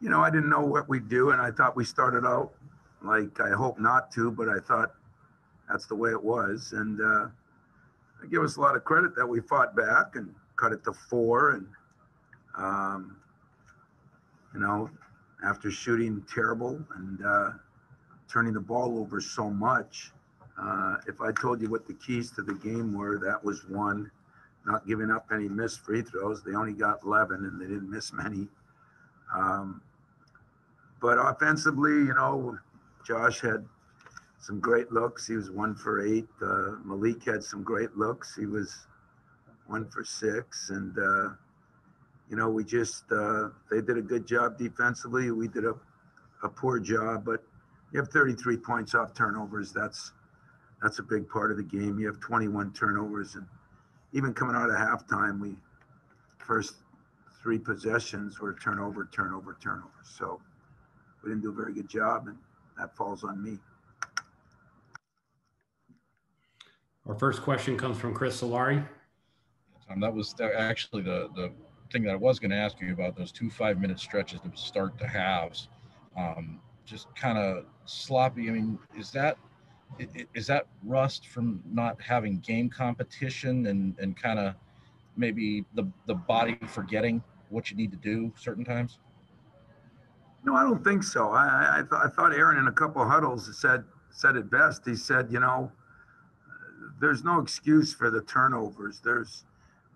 you know, I didn't know what we'd do, and I thought we started out like I hope not to, but I thought that's the way it was, and uh, I give us a lot of credit that we fought back and cut it to four, and um, you know, after shooting terrible and uh, turning the ball over so much. Uh, if I told you what the keys to the game were, that was one, not giving up any missed free throws. They only got 11 and they didn't miss many. Um, but offensively, you know, Josh had some great looks. He was one for eight. Uh, Malik had some great looks. He was one for six. And, uh, you know, we just, uh, they did a good job defensively. We did a, a poor job, but you have 33 points off turnovers. That's, that's a big part of the game. You have 21 turnovers. And even coming out of halftime, we, first three possessions were turnover, turnover, turnover. So we didn't do a very good job, and that falls on me. Our first question comes from Chris Solari. Um, that was actually the, the thing that I was going to ask you about those two five minute stretches to start the halves. Um, just kind of sloppy. I mean, is that is that rust from not having game competition and, and kind of maybe the, the body forgetting what you need to do certain times? No, I don't think so. I I, th- I thought Aaron in a couple of huddles said said it best. He said, you know, there's no excuse for the turnovers. There's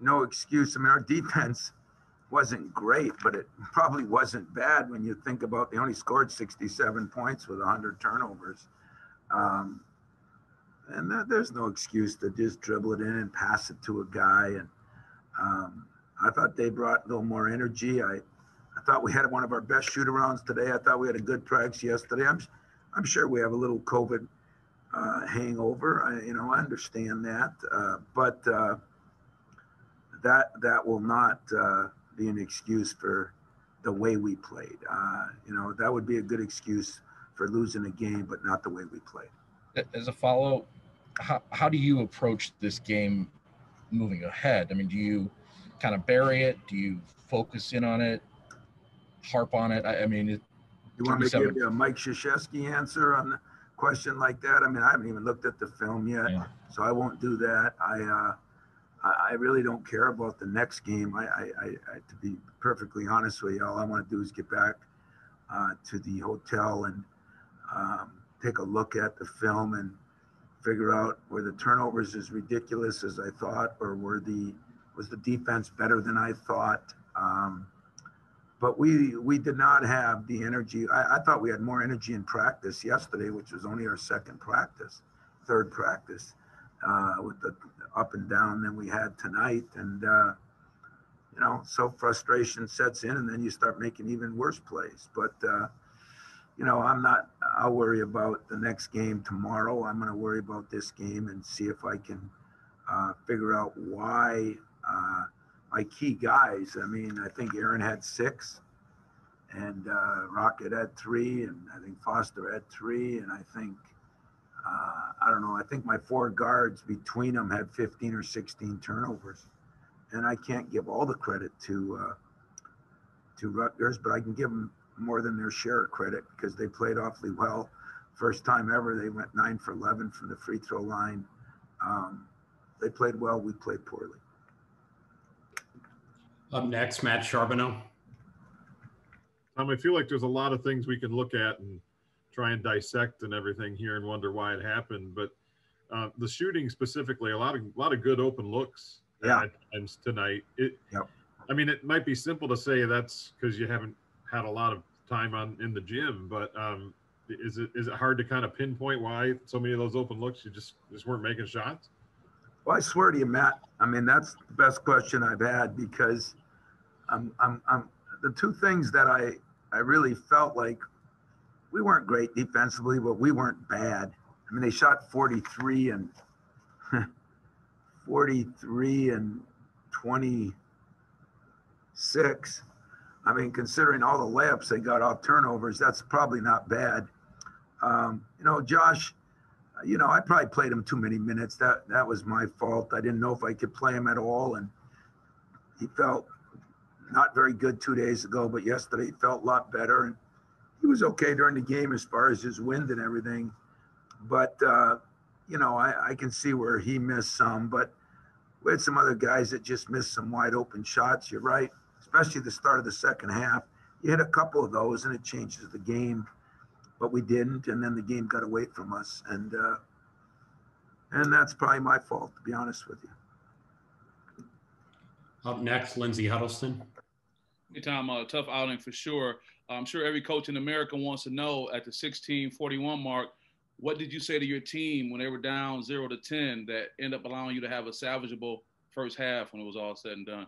no excuse. I mean, our defense wasn't great, but it probably wasn't bad when you think about they only scored 67 points with 100 turnovers. Um, and there's no excuse to just dribble it in and pass it to a guy. And um, I thought they brought a little more energy. I, I thought we had one of our best shoot arounds today. I thought we had a good practice yesterday. I'm, I'm sure we have a little COVID uh, hangover. I, you know, I understand that, uh, but uh, that that will not uh, be an excuse for the way we played. Uh, you know, that would be a good excuse for losing a game, but not the way we played. As a follow, how how do you approach this game moving ahead? I mean, do you kind of bury it? Do you focus in on it? Harp on it? I, I mean, it, you want me to give you a Mike Krzyzewski answer on the question like that? I mean, I haven't even looked at the film yet, yeah. so I won't do that. I, uh, I really don't care about the next game. I, I, I, to be perfectly honest with you, all I want to do is get back uh, to the hotel and um, take a look at the film and figure out were the turnovers as ridiculous as I thought, or were the was the defense better than I thought. Um, but we we did not have the energy. I, I, thought we had more energy in practice yesterday, which was only our second practice, third practice, uh, with the up and down than we had tonight. And uh, you know, so frustration sets in, and then you start making even worse plays. But uh, you know, I'm not. I'll worry about the next game tomorrow. I'm going to worry about this game and see if I can uh, figure out why uh, my key guys. I mean, I think Aaron had six, and uh, Rocket had three, and I think Foster had three, and I think uh, I don't know. I think my four guards between them had 15 or 16 turnovers, and I can't give all the credit to uh, to Rutgers, but I can give them more than their share of credit because they played awfully well. First time ever, they went nine for 11 from the free throw line. Um, they played well. We played poorly. Up next, Matt Charbonneau. Um, I feel like there's a lot of things we can look at and try and dissect and everything here and wonder why it happened. But uh, the shooting specifically, a lot of a lot of good open looks yeah. at times tonight. It, yep. I mean, it might be simple to say that's because you haven't had a lot of time on in the gym, but um, is it is it hard to kind of pinpoint why so many of those open looks you just just weren't making shots? Well, I swear to you, Matt. I mean, that's the best question I've had because I'm, I'm, I'm the two things that I, I really felt like we weren't great defensively, but we weren't bad. I mean, they shot 43 and 43 and 26. I mean, considering all the layups they got off turnovers, that's probably not bad. Um, you know, Josh, you know, I probably played him too many minutes. That that was my fault. I didn't know if I could play him at all, and he felt not very good two days ago, but yesterday he felt a lot better. And he was okay during the game as far as his wind and everything. But, uh, you know, I, I can see where he missed some, but we had some other guys that just missed some wide open shots. You're right, especially the start of the second half. You hit a couple of those and it changes the game, but we didn't. And then the game got away from us. And, uh, and that's probably my fault, to be honest with you. Up next, Lindsey Huddleston. Hey, Tom, a tough outing for sure. I'm sure every coach in America wants to know at the 1641 mark, what did you say to your team when they were down zero to 10 that end up allowing you to have a salvageable first half when it was all said and done?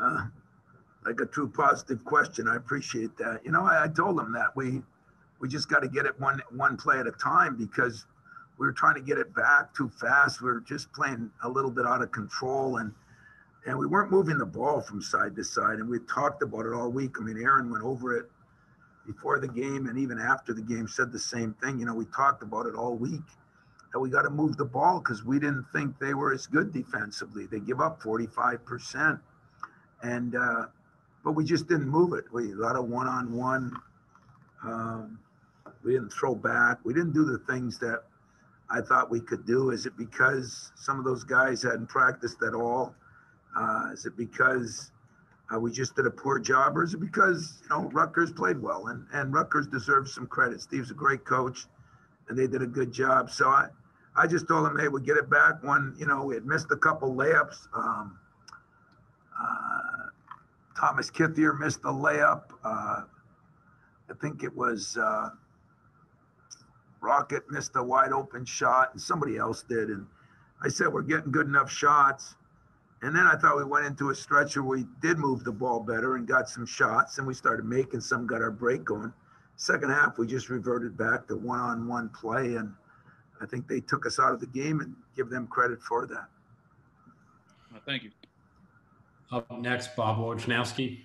Uh, like a true positive question. I appreciate that. You know, I, I told them that we we just got to get it one one play at a time because we were trying to get it back too fast. We were just playing a little bit out of control and and we weren't moving the ball from side to side. And we talked about it all week. I mean, Aaron went over it before the game and even after the game said the same thing. You know, we talked about it all week that we got to move the ball because we didn't think they were as good defensively. They give up 45%. And, uh, but we just didn't move it. We a lot of one on one. We didn't throw back. We didn't do the things that I thought we could do. Is it because some of those guys hadn't practiced at all? Uh, is it because uh, we just did a poor job, or is it because you know Rutgers played well and and Rutgers deserves some credit? Steve's a great coach, and they did a good job. So I, I just told them, hey, we get it back. One, you know, we had missed a couple layups. Um, Thomas Kithier missed the layup. Uh, I think it was uh, Rocket missed a wide open shot, and somebody else did. And I said, we're getting good enough shots. And then I thought we went into a stretch where we did move the ball better and got some shots, and we started making some, got our break going. Second half, we just reverted back to one-on-one play, and I think they took us out of the game, and give them credit for that. Uh, thank you. Up next, Bob Wojnowski.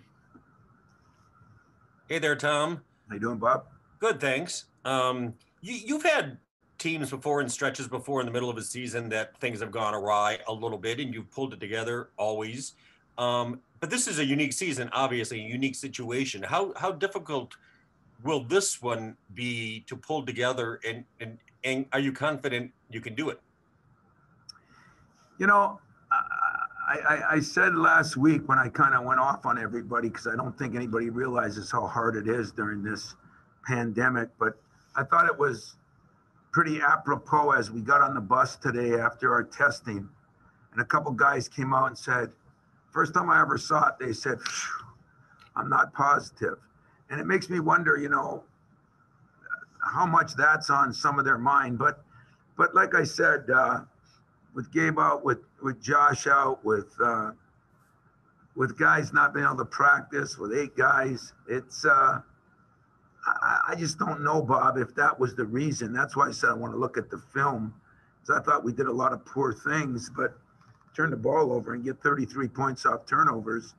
Hey there, Tom. How you doing, Bob? Good, thanks. Um, you, you've had teams before and stretches before in the middle of a season that things have gone awry a little bit, and you've pulled it together always. Um, but this is a unique season, obviously a unique situation. How how difficult will this one be to pull together, and and and are you confident you can do it? You know, I, I, said last week when I kind of went off on everybody because I don't think anybody realizes how hard it is during this pandemic, but I thought it was pretty apropos as we got on the bus today after our testing, and a couple guys came out and said, first time I ever saw it, they said, I'm not positive. And it makes me wonder, you know, how much that's on some of their mind. But, but like I said, uh, with Gabe out, with with Josh out, with uh, with guys not being able to practice, with eight guys, it's uh, I, I just don't know, Bob, if that was the reason. That's why I said I want to look at the film, because I thought we did a lot of poor things, but turn the ball over and get 33 points off turnovers.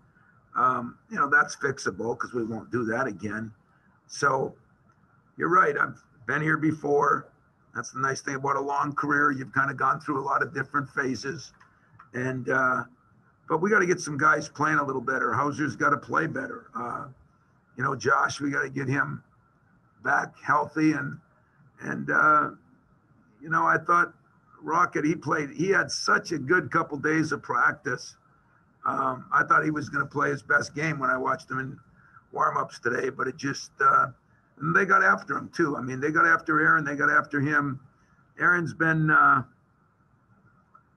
Um, you know that's fixable because we won't do that again. So you're right. I've been here before. That's the nice thing about a long career. You've kind of gone through a lot of different phases, and uh, but we got to get some guys playing a little better. Hauser's got to play better. Uh, you know, Josh, we got to get him back healthy, and and uh, you know, I thought Rocket he played. He had such a good couple days of practice. Um, I thought he was going to play his best game when I watched him in warm-ups today, but it just uh, and they got after him too. I mean, they got after Aaron. They got after him. Aaron's been uh,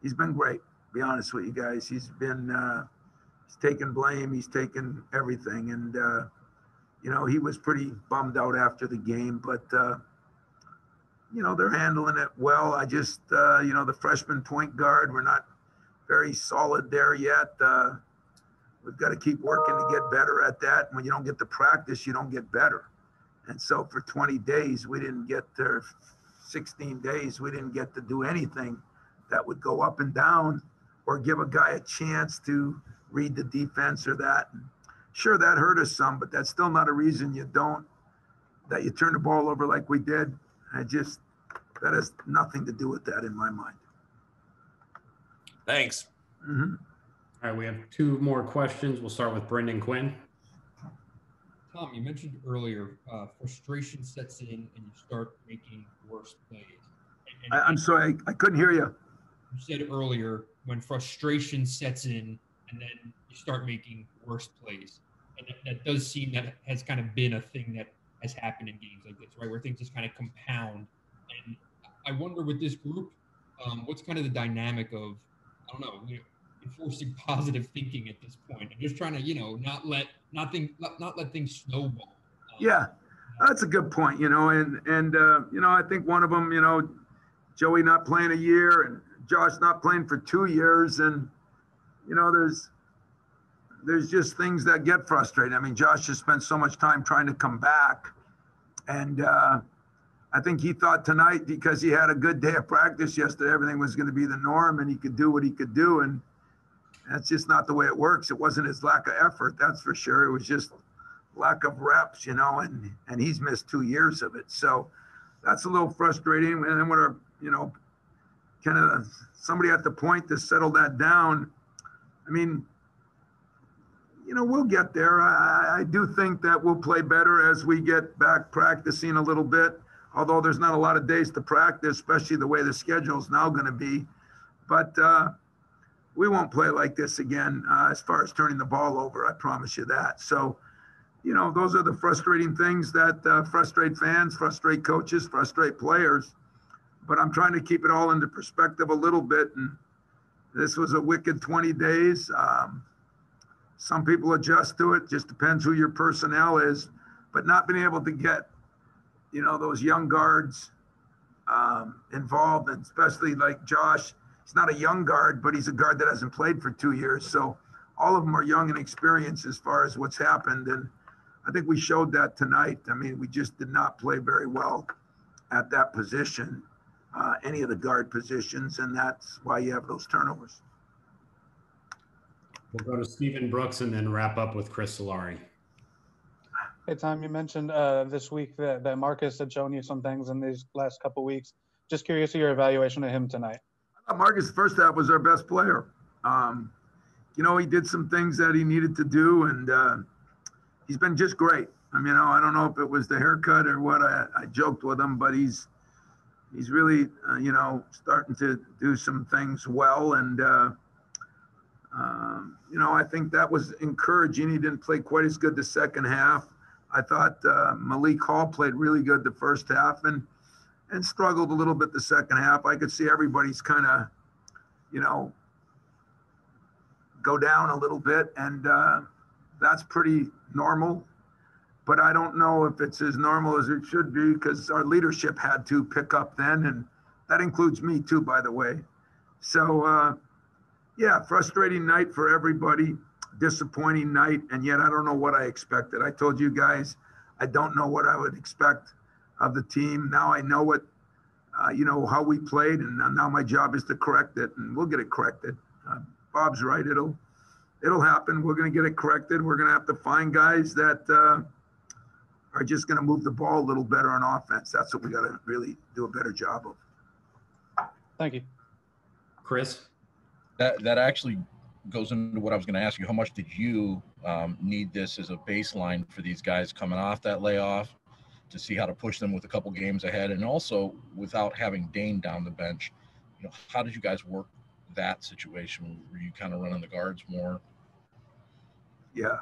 he's been great. Be honest with you guys, he's been uh, he's taken blame. He's taken everything, and uh, you know he was pretty bummed out after the game. But uh, you know they're handling it well. I just uh, you know the freshman point guard, we're not very solid there yet. Uh, we've got to keep working to get better at that. When you don't get the practice, you don't get better. And so for 20 days, we didn't get there, 16 days, we didn't get to do anything that would go up and down or give a guy a chance to read the defense or that. Sure, that hurt us some, but that's still not a reason you don't, that you turn the ball over like we did. I just, that has nothing to do with that in my mind. Thanks. hmm All right, we have two more questions. We'll start with Brendan Quinn. Tom, you mentioned earlier uh, frustration sets in and you start making worse plays. And, and I, I'm sorry, I, I couldn't hear you. you said earlier when frustration sets in and then you start making worse plays. And that, that does seem that has kind of been a thing that has happened in games like this, right? Where things just kind of compound. And I wonder with this group, um, what's kind of the dynamic of, I don't know, you know, enforcing positive thinking at this point and just trying to, you know, not let, not not, not let things snowball. Um, Yeah, that's a good point, you know, and, and, uh, you know, I think one of them, you know, Joey not playing a year and Josh not playing for two years. And, you know, there's, there's just things that get frustrating. I mean, Josh has spent so much time trying to come back. And, uh, I think he thought tonight because he had a good day of practice yesterday, everything was going to be the norm and he could do what he could do. And that's just not the way it works. It wasn't his lack of effort, that's for sure. It was just lack of reps, you know, and and he's missed two years of it. So that's a little frustrating. And then when our, you know, kind of somebody at the point to settle that down. I mean, you know, we'll get there. I, I do think that we'll play better as we get back practicing a little bit. Although there's not a lot of days to practice, especially the way the schedule is now going to be. But uh, we won't play like this again uh, as far as turning the ball over. I promise you that. So, you know, those are the frustrating things that uh, frustrate fans, frustrate coaches, frustrate players. But I'm trying to keep it all into perspective a little bit. And this was a wicked 20 days. Um, some people adjust to it, just depends who your personnel is. But not being able to get, you know, those young guards um, involved, and especially like Josh, he's not a young guard, but he's a guard that hasn't played for two years. So all of them are young and experienced as far as what's happened. And I think we showed that tonight. I mean, we just did not play very well at that position, uh, any of the guard positions, and that's why you have those turnovers. We'll go to Stephen Brooks and then wrap up with Chris Solari. Hey, Tom, you mentioned uh, this week that, that Marcus had shown you some things in these last couple weeks. Just curious of your evaluation of him tonight. Marcus first half was our best player. Um, you know, he did some things that he needed to do, and uh, he's been just great. I mean, I don't know if it was the haircut or what. I, I joked with him, but he's he's really, uh, you know, starting to do some things well, and uh, um, you know, I think that was encouraging. He didn't play quite as good the second half. I thought uh, Malik Hall played really good the first half, and and struggled a little bit the second half. I could see everybody's kind of, you know, go down a little bit, and uh, that's pretty normal. But I don't know if it's as normal as it should be because our leadership had to pick up then, and that includes me too, by the way. So, uh, yeah, frustrating night for everybody, disappointing night, and yet I don't know what I expected. I told you guys, I don't know what I would expect of the team. Now I know what, uh, you know, how we played, and now my job is to correct it, and we'll get it corrected. Uh, Bob's right; it'll, it'll happen. We're going to get it corrected. We're going to have to find guys that uh, are just going to move the ball a little better on offense. That's what we got to really do a better job of. Thank you. Chris? That that actually goes into what I was going to ask you. How much did you um, need this as a baseline for these guys coming off that layoff to see how to push them with a couple games ahead, and also without having Dane down the bench? You know, how did you guys work that situation? Were you kind of running the guards more? Yeah.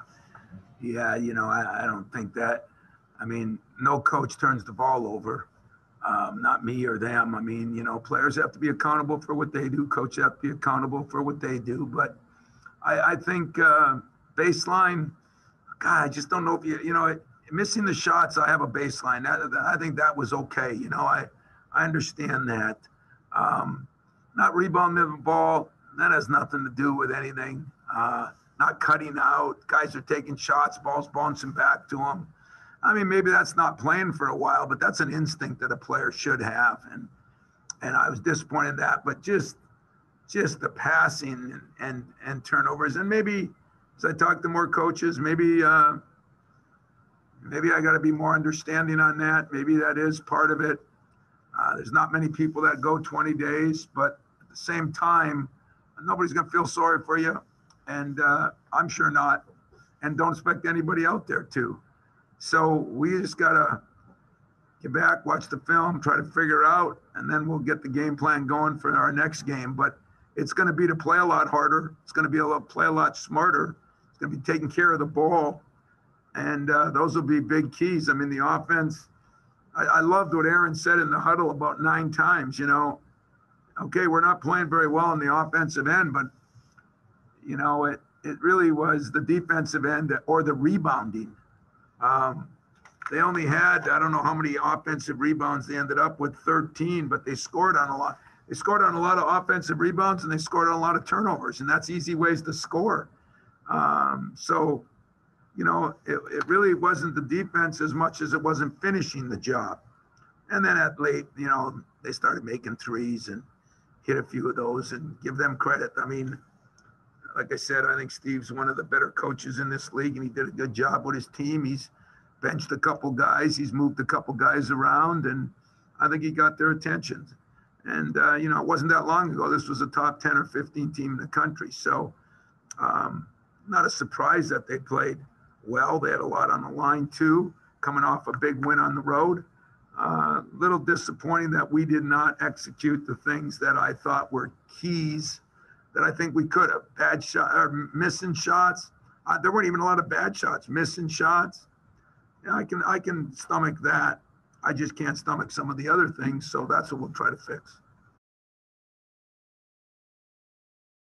Yeah. You know, I, I don't think that, I mean, no coach turns the ball over. Um, not me or them. I mean, you know, players have to be accountable for what they do. Coach have to be accountable for what they do. But I, I think uh, baseline, God, I just don't know if you, you know, missing the shots. I have a baseline. That, that I think that was okay. You know, I, I understand that. Um, not rebounding the ball. That has nothing to do with anything. Uh, not cutting out. Guys are taking shots. Balls bouncing back to them. I mean, maybe that's not playing for a while, but that's an instinct that a player should have. And and I was disappointed in that. But just just the passing and and, and turnovers, and maybe as I talk to more coaches, maybe uh, maybe I got to be more understanding on that. Maybe that is part of it. Uh, there's not many people that go 20 days, but at the same time, nobody's going to feel sorry for you. and uh, I'm sure not, and don't expect anybody out there to. So we just gotta get back, watch the film, try to figure out, and then we'll get the game plan going for our next game. But it's going to be to play a lot harder. It's going to be a lot, play a lot smarter. It's going to be taking care of the ball, and uh, those will be big keys. I mean, the offense. I, I loved what Aaron said in the huddle about nine times. You know, okay, we're not playing very well on the offensive end, but you know, it it really was the defensive end or the rebounding. Um, they only had I don't know how many offensive rebounds they ended up with 13, but they scored on a lot. They scored on a lot of offensive rebounds and they scored on a lot of turnovers, and that's easy ways to score. Um, so, you know, it, it really wasn't the defense as much as it wasn't finishing the job. And then at late, you know, they started making threes and hit a few of those and give them credit. I mean, like I said, I think Steve's one of the better coaches in this league, and he did a good job with his team. He's benched a couple guys, he's moved a couple guys around, and I think he got their attention. And uh, you know, it wasn't that long ago. This was a top 10 or 15 team in the country. So, um, not a surprise that they played well. They had a lot on the line too, coming off a big win on the road. Uh, little disappointing that we did not execute the things that I thought were keys that I think we could have. Bad shot or missing shots. Uh, there weren't even a lot of bad shots. Missing shots. Yeah, I can I can stomach that. I just can't stomach some of the other things. So that's what we'll try to fix.